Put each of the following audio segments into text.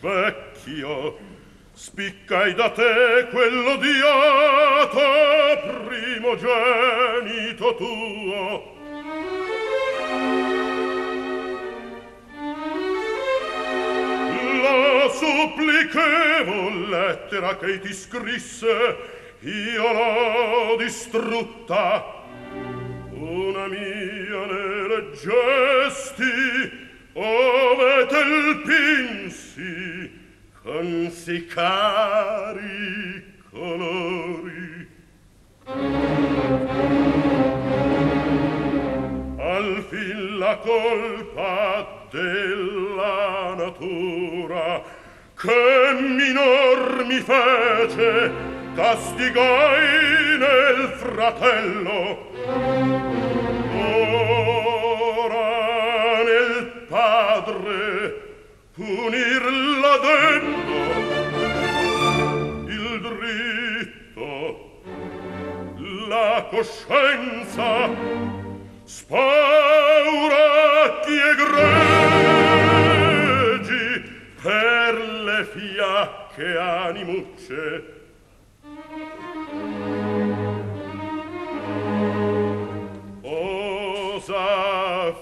vecchio, spiccai da te quell'odiato primogenito tuo. La supplichevo lettera che ti scrisse, io l'ho distrutta, una mia ne leggesti, ove tel pinsi con si cari colori. Al fin la colpa della natura che minor mi fece castigai nel fratello. unir dentro. Il dritto la coscienza spaurati e greggi per le fiacche animucce.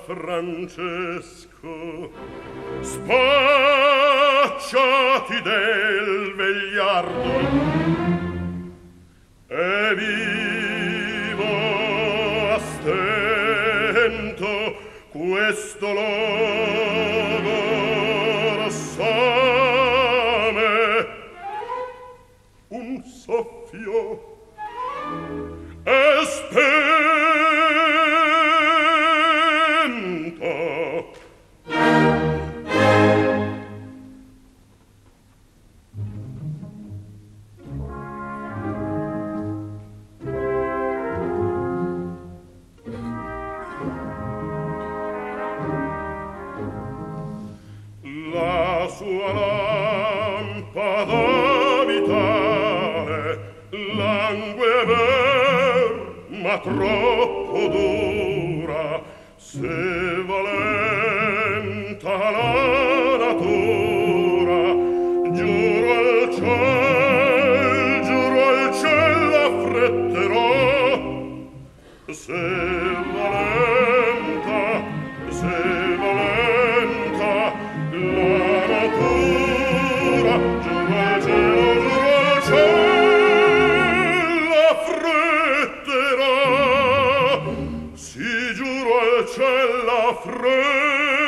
Francesco spacciati del vegliardo. E vivo a stento questo lodo rossame. Un soffio ver, ma troppo dura se valenta la natura. Giuro al ciel giuro al ciel affretterò. Se valenta fröhlich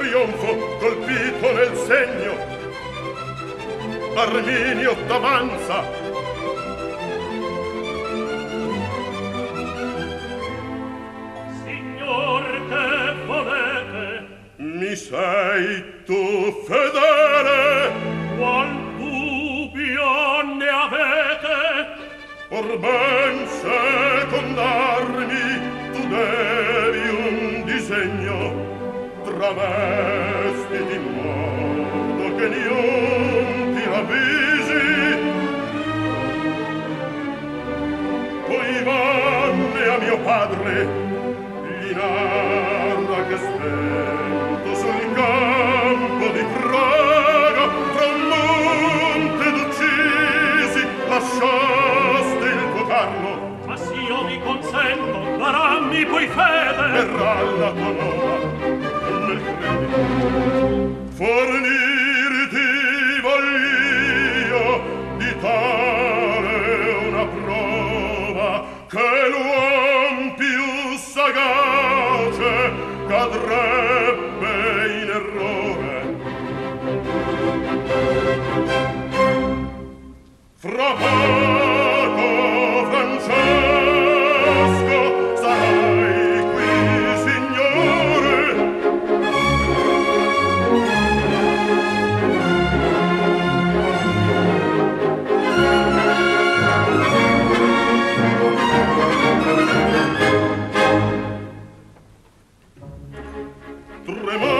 trionfo colpito nel segno. Arminio d'avanza. Signor che volete. Mi sei tu fedele. Qual dubbio ne avete? Or ben sei vestiti in modo che nion ti avvisi. Poi vanne a mio padre gli narra che spento sul campo di Praga tra un monte d'uccisi lasciaste il tuo carro. Ma sì io mi consento darammi poi fede. Verrà la tua cadrebbe in errore. Fra voi tremare